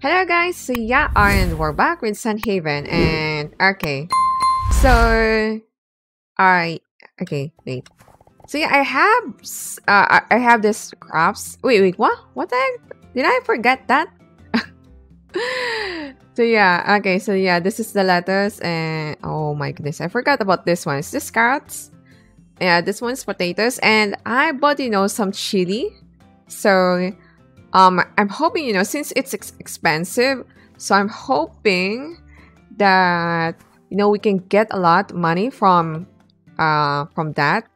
Hello guys, so yeah, and we're back with Sun Haven and okay. So I okay, wait. So yeah, I have uh I- have this crafts. Wait, wait, what? What the heck? Did I forget that? so yeah, okay, so yeah, this is the lettuce and oh my goodness, I forgot about this one. Is this carrots? Yeah, this one's potatoes and I bought you know some chili. So um i'm hoping you know since it's ex- expensive so i'm hoping that you know we can get a lot money from uh from that.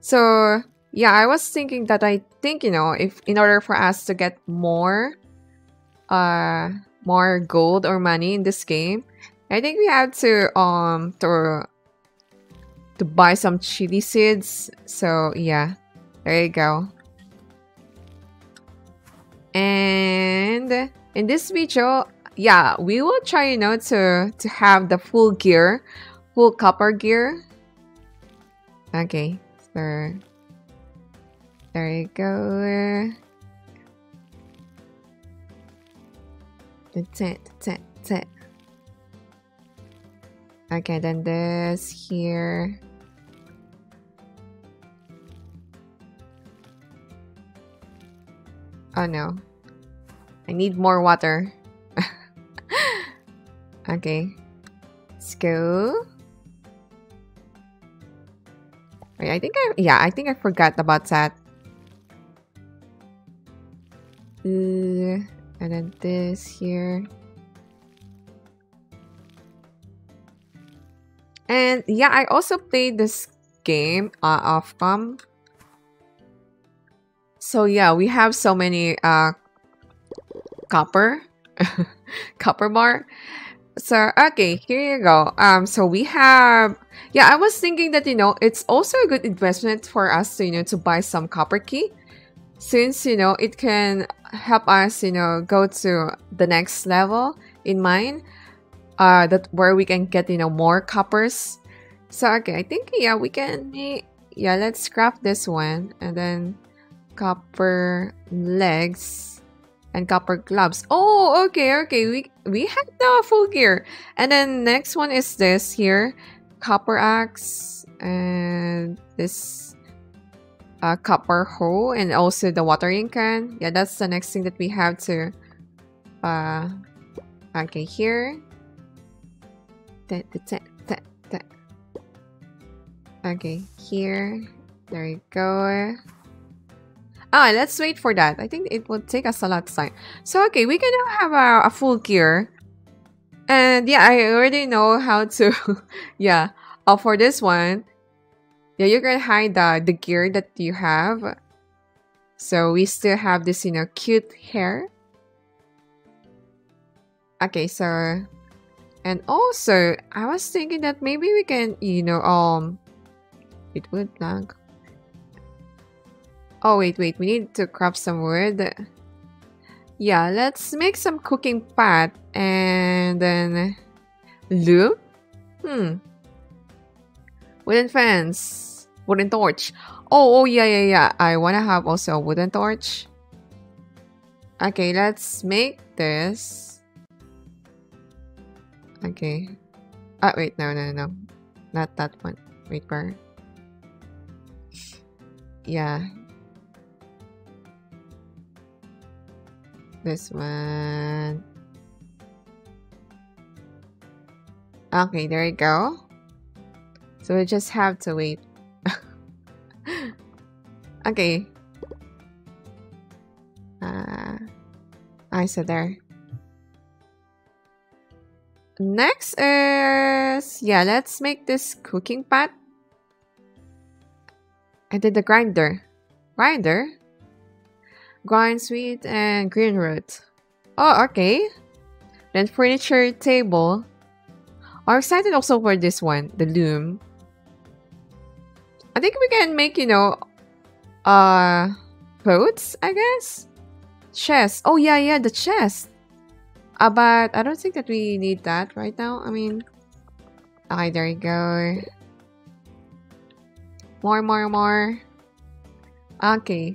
So yeah i was thinking that i think you know if in order for us to get more uh more gold or money in this game i think we have to um to to buy some chili seeds. So yeah there you go and in this video yeah we will try you know to to have the full gear full copper gear. Okay so there you go. That's it that's it that's it okay then this here Oh no. I need more water. okay. Let's go. Wait, I think I yeah, I think I forgot about that. Uh, and then this here. And yeah, I also played this game uh, off cam so yeah, we have so many uh copper copper bar. So okay, here you go. Um so we have yeah, I was thinking that you know, it's also a good investment for us to you know to buy some copper key since you know it can help us you know go to the next level in mine uh that where we can get you know more coppers so okay i think yeah we can yeah let's craft this one and then copper legs and copper gloves. Oh, okay, okay. We we have the full gear. And then next one is this here, copper axe and this uh, copper hoe and also the watering can. Yeah, that's the next thing that we have to uh okay here. Okay, here. There you go. Ah, let's wait for that. I think it will take us a lot of time. So, okay, we can now have a, a full gear. And yeah, I already know how to, yeah. Oh, for this one, yeah, you can hide the, the gear that you have. So we still have this, you know, cute hair. Okay, so, and also, I was thinking that maybe we can, you know, um, it would lag. Oh, wait, wait. We need to craft some wood. Yeah, let's make some cooking pot and then loom. Hmm. Wooden fence. Wooden torch. Oh, oh, yeah, yeah, yeah. I want to have also a wooden torch. Okay, let's make this. Okay. Ah, wait, no, no, no. Not that one. Wait, where? Yeah, This one. Okay, there you go. So we just have to wait. okay. Uh, I said there. Next is, yeah, let's make this cooking pot. I did the grinder. Grinder? Grind sweet and green root. Oh, okay. Then furniture table. I'm excited also for this one, the loom. I think we can make, you know, uh, clothes, I guess? Chest. Oh, yeah, yeah, the chest. Uh, but I don't think that we need that right now. I mean, okay, there you go. More, more, more. Okay.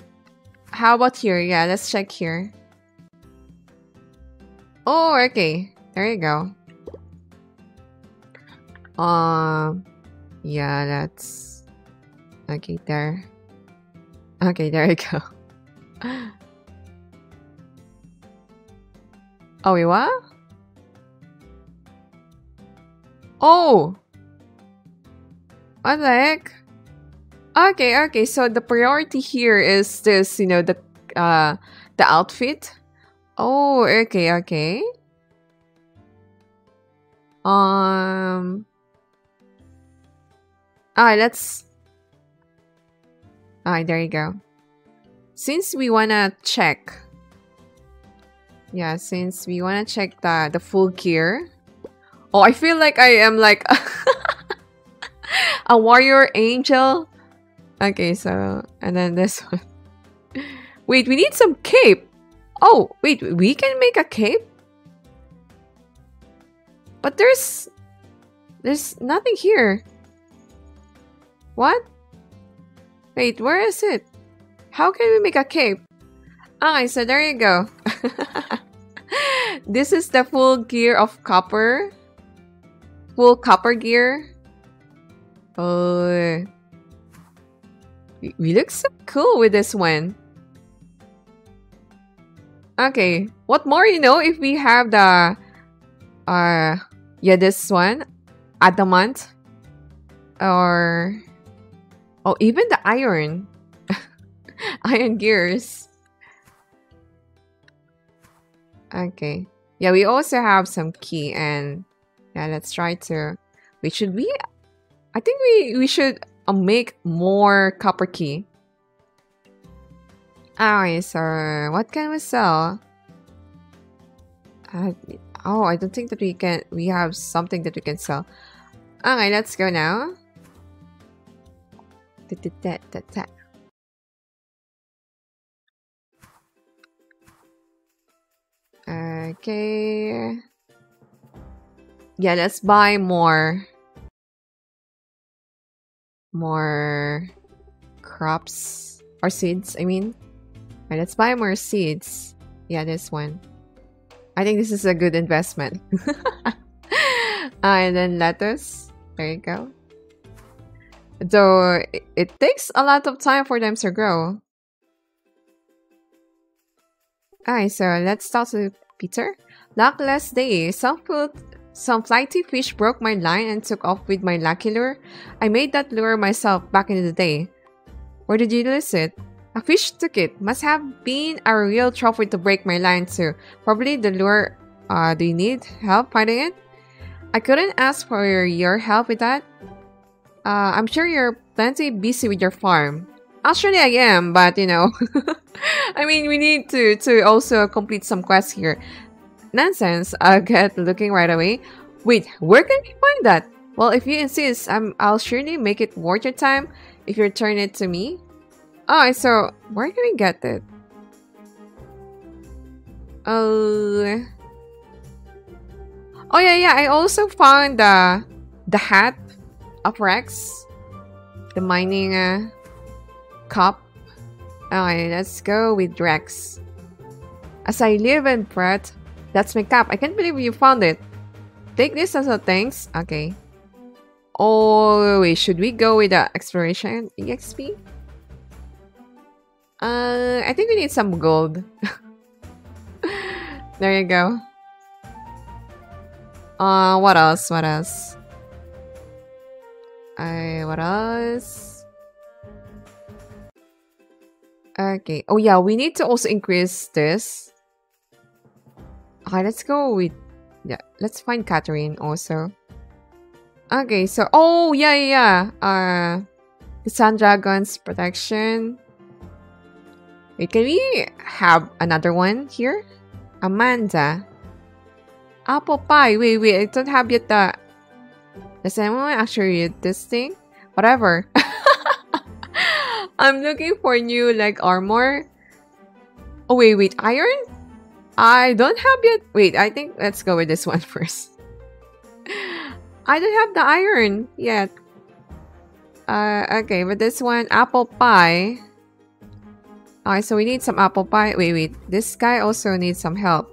How about here? Yeah, let's check here. Oh, okay. There you go. Um, yeah, that's okay. There. Okay, there you go. Oh, wait, what? Oh! What the heck? Okay, okay. So the priority here is this, you know, the uh the outfit. Oh, okay, okay. Um Alright, let's Alright, there you go. Since we wanna check Yeah, since we wanna check the the full gear. Oh, I feel like I am like a warrior angel. Okay, so and then this one. Wait, we need some cape. Oh, wait, we can make a cape? But there's... There's nothing here. What? Wait, where is it? How can we make a cape? Okay, so there you go. this is the full gear of copper. Full copper gear. Oh. We look so cool with this one. Okay, what more you know if we have the uh yeah this one adamant or oh even the iron iron gears okay yeah we also have some key and yeah let's try to we should we i think we we should uh, make more copper key Alright, so what can we sell? Uh, oh, I don't think that we can. We have something that we can sell. Alright, let's go now. Okay. Yeah, let's buy more. More crops or seeds, I mean. Let's buy more seeds. Yeah, this one. I think this is a good investment. uh, and then lettuce. There you go. Though it, it takes a lot of time for them to grow. Alright, so let's start with Peter. Luckless day. Some food, some flighty fish broke my line and took off with my lucky lure. I made that lure myself back in the day. Where did you lose it? A fish took it. Must have been a real trophy to break my line too. Probably the lure. Uh, do you need help finding it? I couldn't ask for your help with that. Uh, I'm sure you're plenty busy with your farm. Actually, I am, but you know, I mean, we need to to also complete some quests here. Nonsense! I'll get looking right away. Wait, where can we find that? Well, if you insist, I'm, I'll surely make it worth your time if you return it to me. Oh, so where can we get it? Oh. Oh yeah, yeah. I also found the the hat of Rex, the mining uh, cup. Alright, let's go with Rex. As I live and breath, that's my cup. I can't believe you found it. Take this as a thanks. Okay. Oh, wait, should we go with the exploration EXP? Uh, I think we need some gold. there you go. Uh, what else? What else? Uh, what else? Okay. Oh yeah, we need to also increase this. Okay, let's go with... Yeah, let's find Catherine also. Okay, so... Oh, yeah, yeah, yeah. Uh, the Sand Dragon's protection. Wait, can we have another one here? Amanda. Apple pie. Wait, wait. I don't have yet the... Does anyone actually read this thing? Whatever. I'm looking for new like, armor. Oh, wait, wait. Iron? I don't have yet. Wait, I think let's go with this one first. I don't have the iron yet. Uh, okay, but this one, apple pie. Alright, so we need some apple pie. Wait, wait. This guy also needs some help.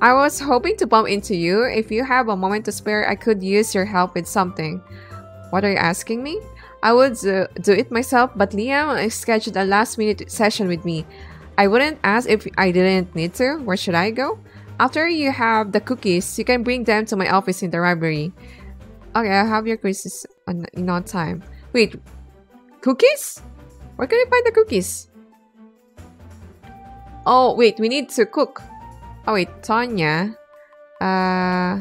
I was hoping to bump into you. If you have a moment to spare, I could use your help with something. What are you asking me? I would uh, do it myself, but Liam scheduled a last minute session with me. I wouldn't ask if I didn't need to. Where should I go? After you have the cookies, you can bring them to my office in the library. Okay, I'll have your quizzes in no time. Wait, cookies? Where can I find the cookies? Oh, wait, we need to cook. Oh, wait, Tonya. Uh,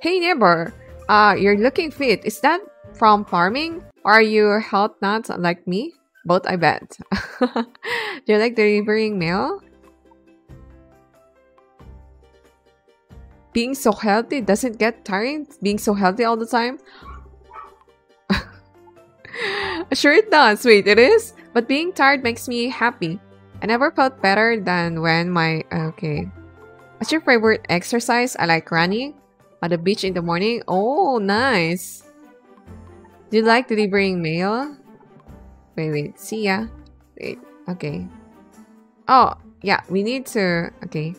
hey, neighbor. Uh, you're looking fit. Is that from farming? Are you health nuts like me? Both, I bet. Do you like delivering mail? Being so healthy doesn't get tiring? Being so healthy all the time? sure it does. Wait, it is? But being tired makes me happy. I never felt better than when my... Okay. What's your favorite exercise? I like running. At the beach in the morning? Oh, nice. Do you like delivering mail? Wait, wait. See ya. Wait. Okay. Oh, yeah. We need to... Okay.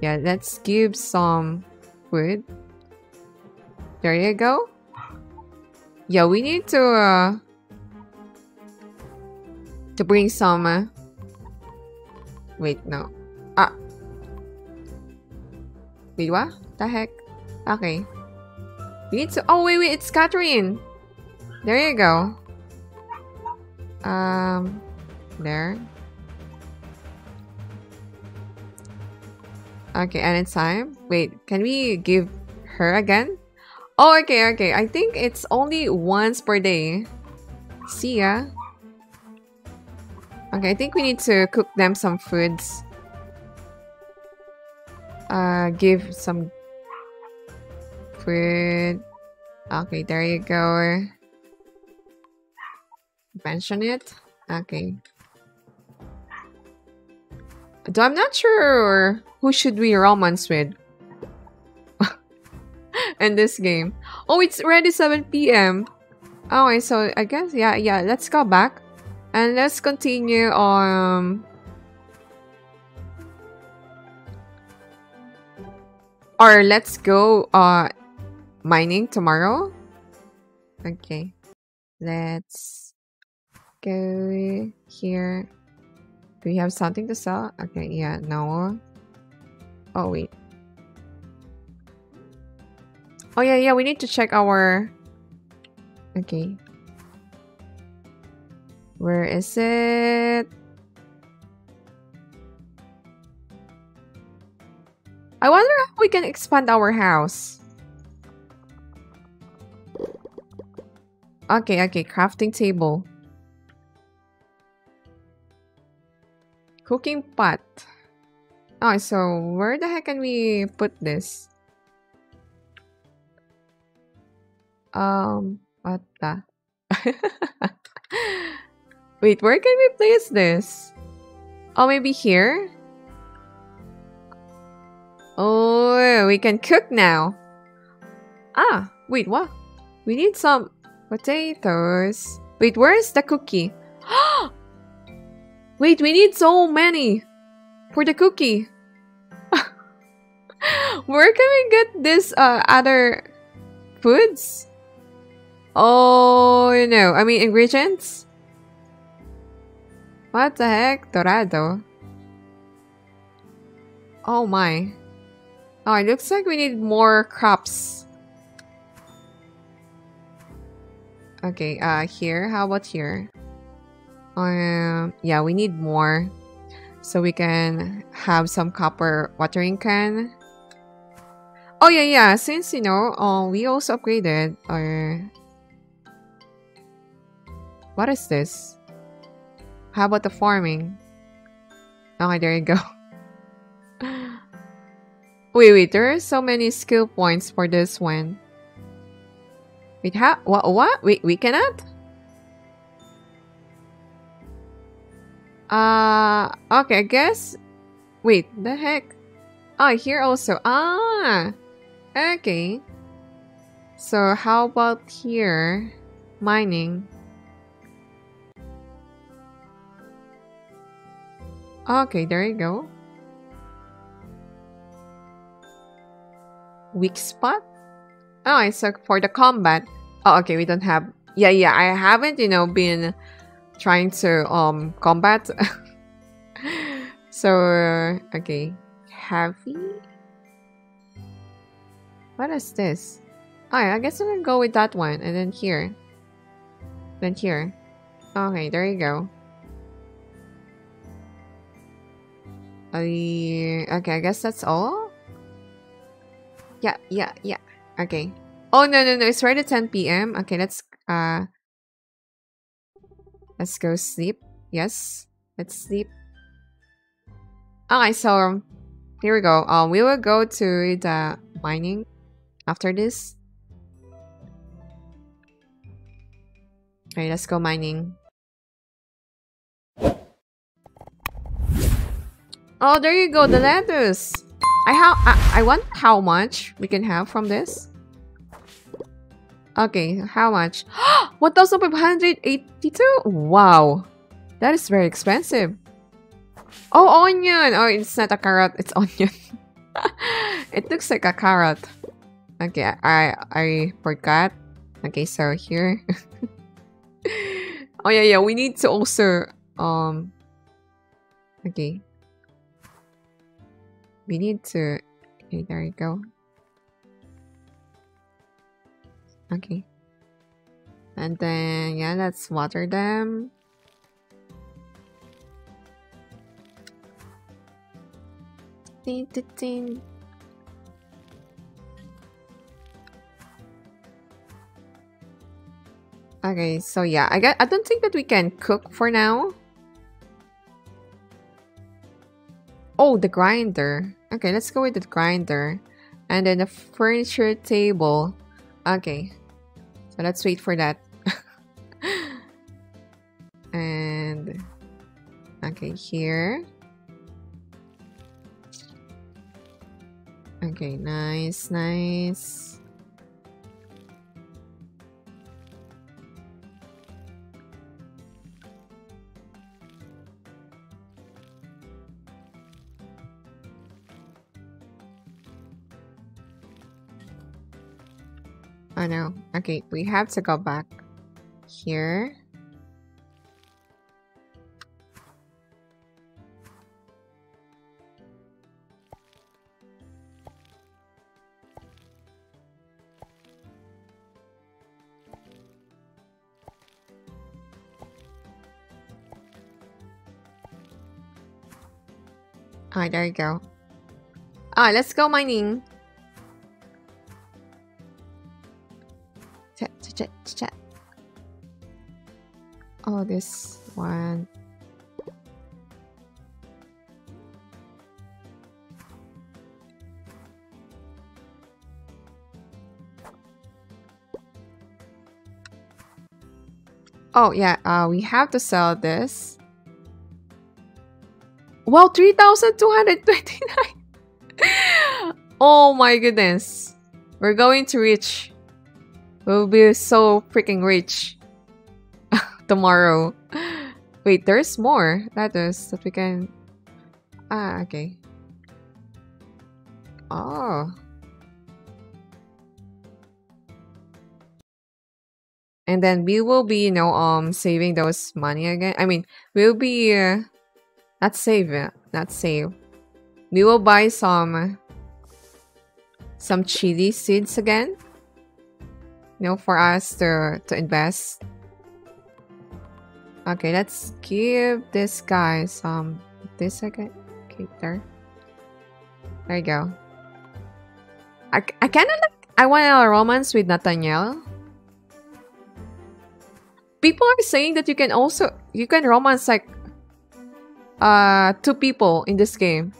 Yeah, let's give some food. There you go. Yeah, we need to... Uh, to bring some... Uh, wait, no. Ah. Wait, what? The heck? Okay. We need to... Oh, wait, wait. It's Catherine. There you go. Um, there. Okay, anytime. Wait, can we give her again? Oh, okay, okay. I think it's only once per day. See ya. Okay, I think we need to cook them some foods. Uh, give some food. Okay, there you go mention it? Okay. Though I'm not sure who should we romance with in this game. Oh, it's already 7 p.m. Oh, okay, so I guess, yeah, yeah, let's go back. And let's continue on... Or let's go uh, mining tomorrow. Okay. Let's go here. Do we have something to sell? Okay, yeah, no. Oh, wait. Oh, yeah, yeah, we need to check our... Okay. Where is it? I wonder how we can expand our house. Okay, okay, crafting table. Cooking pot. Oh, so where the heck can we put this? Um, what the? Wait, where can we place this? Oh, maybe here? Oh, we can cook now. Ah, wait, what? We need some potatoes. Wait, where is the cookie? Wait, we need so many for the cookie. Where can we get this uh, other foods? Oh, you know, I mean ingredients? What the heck? Dorado. Oh my. Oh, it looks like we need more crops. Okay, uh, here. How about here? Um, yeah, we need more. So we can have some copper watering can. Oh yeah, yeah. Since you know, uh, we also upgraded our. What is this? How about the farming? Okay, there you go. wait, wait. There are so many skill points for this one. Wait, how? What? What? Wait, we cannot. Uh, okay, I guess. Wait, the heck? Oh, here also. Ah, okay. So how about here? Mining. Okay, there you go. weak spot. Oh, it's uh, for the combat. Oh, okay, we don't have. Yeah, yeah, I haven't, you know, been trying to um combat. so uh, okay, heavy. What is this? Oh, I guess I'm gonna go with that one, and then here, then here. Okay, there you go. Uh, okay, I guess that's all. Yeah, yeah, yeah. Okay. Oh no no no! It's right at 10 p.m. Okay, let's uh Let's go sleep. Yes, let's sleep. Alright, so here we go. Um, we will go to the mining after this. Okay, let's go mining. Oh, there you go, the lettuce. I have. I, I want how much we can have from this. Okay, how much? 1,582? Wow. That is very expensive. Oh, onion! Oh, it's not a carrot, it's onion. it looks like a carrot. Okay, I I forgot. Okay, so here. oh yeah, yeah, we need to also um Okay. We need to okay, there you go. Okay. And then, yeah, let's water them. Ding, ding, ding. Okay, so yeah, I get I don't think that we can cook for now. Oh, the grinder. Okay, let's go with the grinder. And then the furniture table. Okay. So let's wait for that. and okay, here. Okay, nice, nice. Okay, we have to go back here. Alright, there you go. Alright, let's go mining. Chat, chat. Oh, this one. Oh, yeah, uh, we have to sell this. Wow, 3,229! oh my goodness. We're going to reach. We'll be so freaking rich tomorrow. Wait, there's more. That is that we can. Ah, okay. Oh. And then we will be, you know, um, saving those money again. I mean, we'll be, uh, not save it, not save. We will buy some, some chili seeds again. You know, for us to, to invest. Okay, let's give this guy some, this again. Okay, there. There you go. I, I kind of like, I want a romance with Nathaniel. People are saying that you can also, you can romance like uh two people in this game.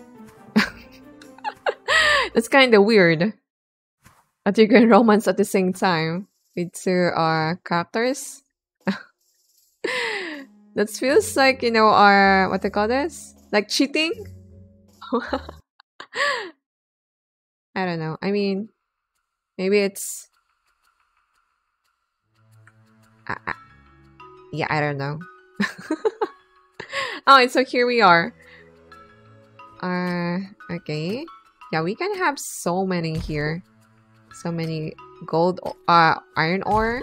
That's kind of weird. That you can romance at the same time with two uh characters. that feels like you know our, what they call this like cheating. I don't know. I mean, maybe it's. I, yeah, I don't know. oh, and so here we are. Uh, okay. Yeah, we can have so many here. So many gold, uh, iron ore.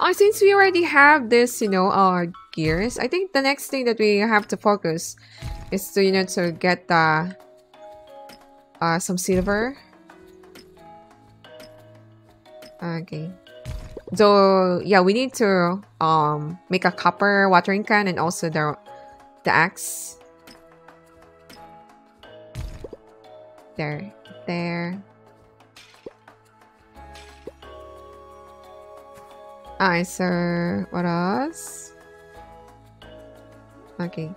Oh, since we already have this, you know, our gears, I think the next thing that we have to focus is to, you know, to get the, uh, some silver. Okay. So, yeah, we need to, um, make a copper watering can and also the, the axe. There, there. Alright, so what else? Okay.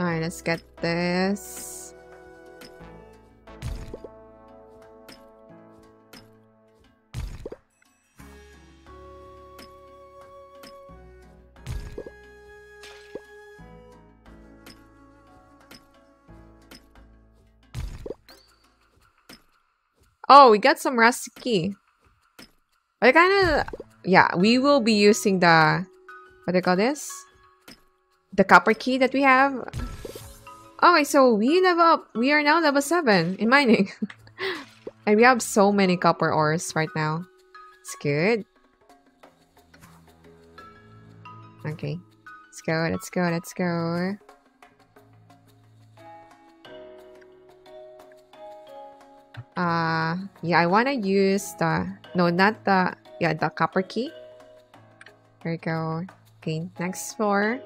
Alright, let's get this. Oh, we got some rusty key. I kind of... Yeah, we will be using the... What do you call this? The copper key that we have. Okay, so we level up. We are now level 7 in mining. and we have so many copper ores right now. It's good. Okay. Let's go, let's go, let's go. Uh, yeah, I want to use the, no, not the, yeah, the copper key. There we go. Okay, next floor.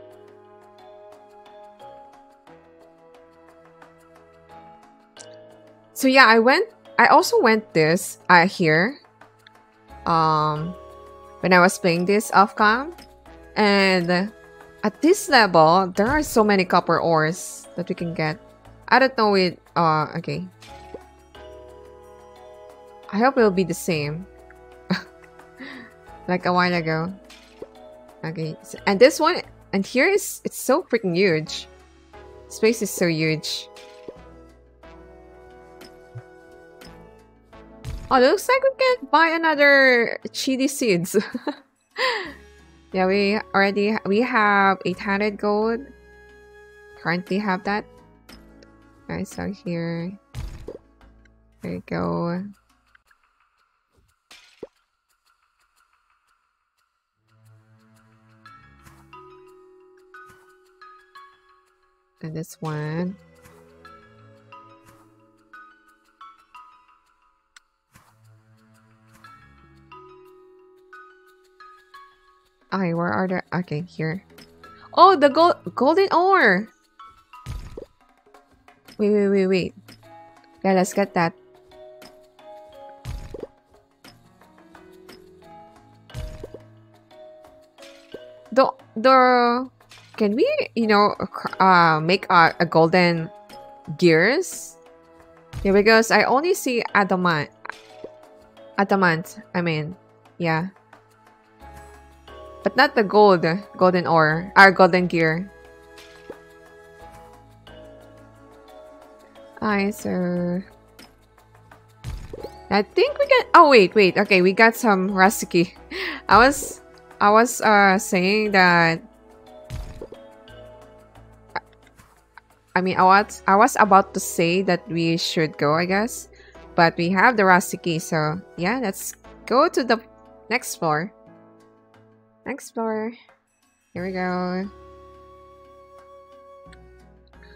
So yeah, I went, I also went this, uh, here. Um, when I was playing this off cam. And at this level, there are so many copper ores that we can get. I don't know it, uh, okay. I hope it'll be the same. like a while ago. Okay, so, and this one, and here is, it's so freaking huge. Space is so huge. Oh, looks like we can buy another chili seeds. yeah, we already, we have 800 gold. Currently have that. Alright, so here. There you go. And this one. Okay, where are the... Okay, here. Oh, the gold golden ore! Wait, wait, wait, wait. Yeah, let's get that. The... The... Can we, you know, uh, make a, a golden gears? Yeah, because I only see adamant. Adamant, I mean, yeah. But not the gold, golden ore, our golden gear. Alright, sir. I think we can- oh wait, wait, okay, we got some rusty I was, I was uh, saying that I mean, I was, I was about to say that we should go, I guess. But we have the rusty key, so yeah, let's go to the next floor. Next floor. Here we go.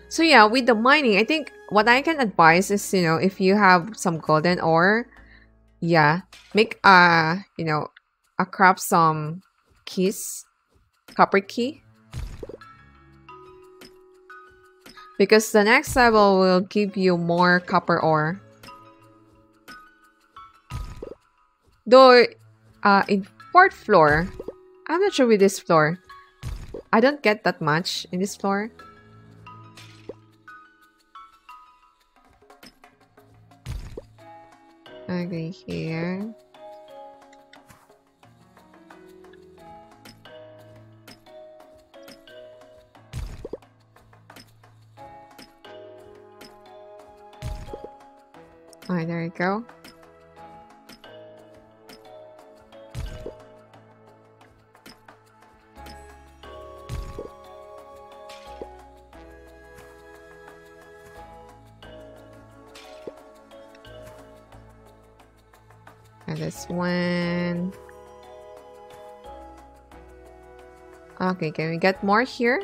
So yeah, with the mining, I think what I can advise is, you know, if you have some golden ore, yeah, make, uh, you know, a craft some keys, copper key Because the next level will give you more copper ore. Though, uh, in fourth floor, I'm not sure with this floor. I don't get that much in this floor. Okay, here. Alright, there you go. And this one. Okay, can we get more here?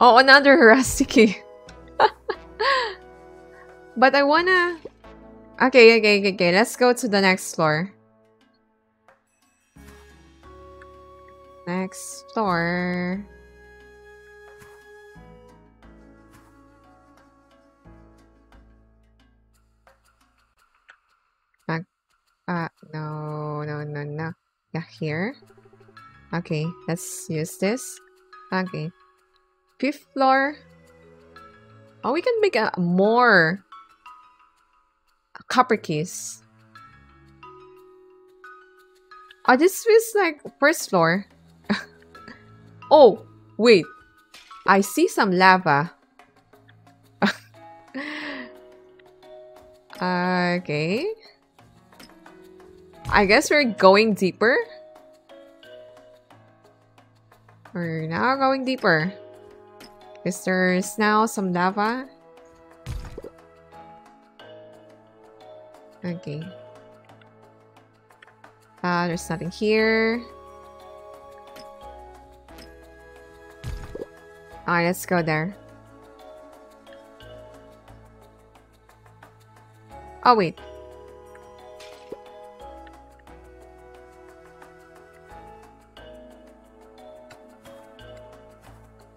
Oh, another Harastiki. but I wanna... Okay, okay, okay, okay. Let's go to the next floor. Next floor. Uh, no, no, no, no. Yeah, here. Okay, let's use this. Okay. Fifth floor. Oh, we can make a more copper keys. Oh, this feels like first floor. oh, wait. I see some lava. okay. I guess we're going deeper. We're now going deeper. Because there's now some lava. Okay. Uh, there's nothing here. Alright, let's go there. Oh, wait.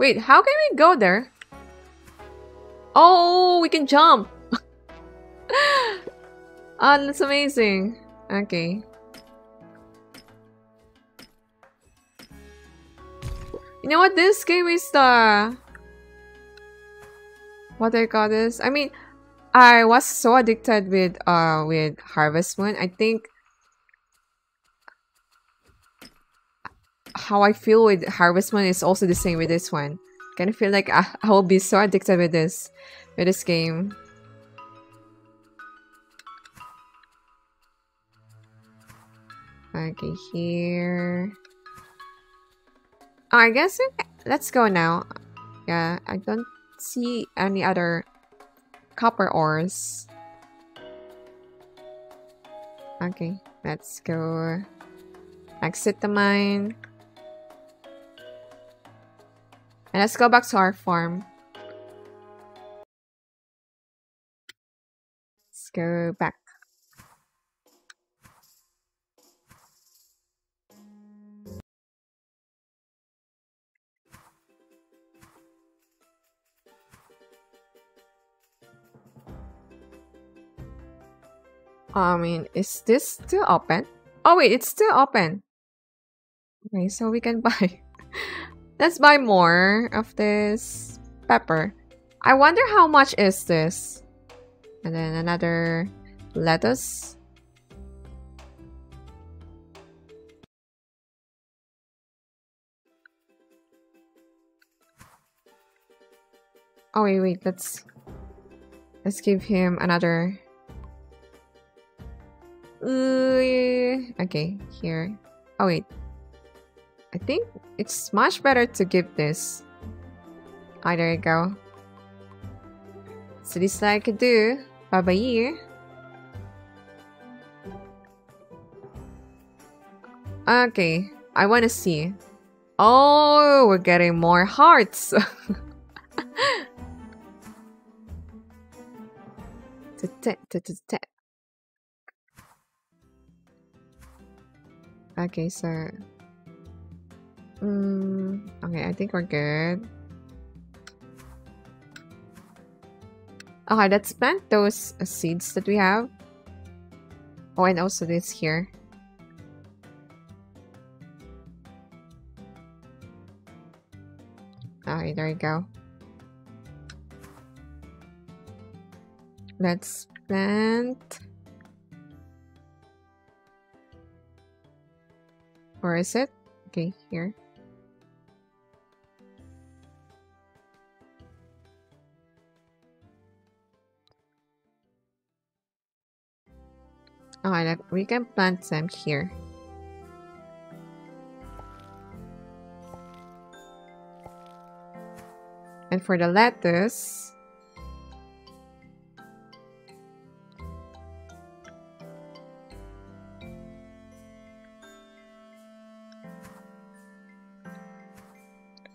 Wait, how can we go there? Oh, we can jump! Ah, oh, that's amazing. Okay. You know what? This game is the... What I call this? I mean, I was so addicted with uh with Harvest Moon. I think how I feel with Harvest Moon is also the same with this one. Kind of feel like I, I will be so addicted with this, with this game. Okay, here. Oh, I guess let's go now. Yeah, I don't see any other copper ores. Okay, let's go exit the mine. And let's go back to our farm. Let's go back. I mean, is this still open? Oh wait, it's still open. Okay, so we can buy. Let's buy more of this pepper. I wonder how much is this? And then another lettuce. Oh wait, wait, let's let's give him another uh, okay, here. Oh wait. I think it's much better to give this. Ah, there you go. So this I could do. Bye bye. Okay, I want to see. Oh, we're getting more hearts. okay, so Mm, okay, I think we're good. Okay, let's plant those uh, seeds that we have. Oh, and also this here. Okay, there you go. Let's plant. Where is it? Okay, here. Oh, Alright, we can plant them here. And for the lettuce,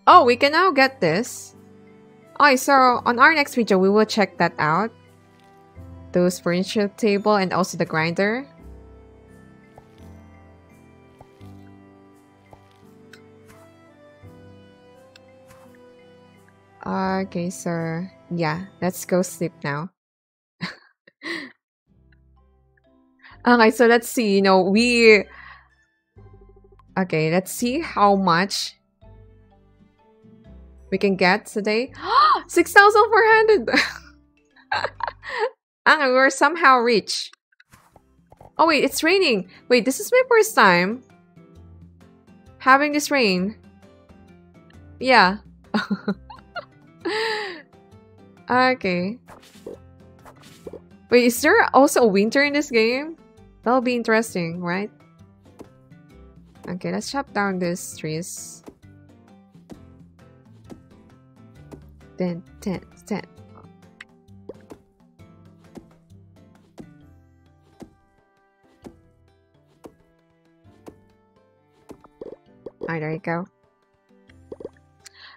Oh, we can now get this. Alright, so on our next video, we will check that out. Those furniture table and also the grinder. Okay, so yeah, let's go sleep now. okay, so let's see, you know, we... Okay, let's see how much we can get today. 6,400! ah, we're somehow rich. Oh wait, it's raining. Wait, this is my first time having this rain. Yeah. okay. Wait, is there also a winter in this game? That'll be interesting, right? Okay, let's chop down these trees. 10, 10, 10. Alright, there you go.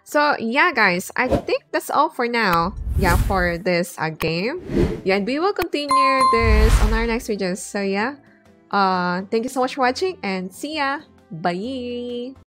So yeah guys, I think that's all for now. Yeah, for this uh, game. Yeah, and we will continue this on our next videos. So yeah, uh, thank you so much for watching and see ya. Bye!